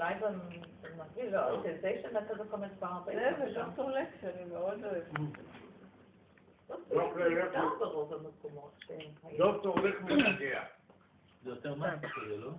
אולי במקביל, לא, אוקיי, תשע דקות וחמש פעם. זה ודוקטור לקס, שאני מאוד אוהבת. דוקטור לקס. גם מנגח. זה יותר מה, כזה, לא.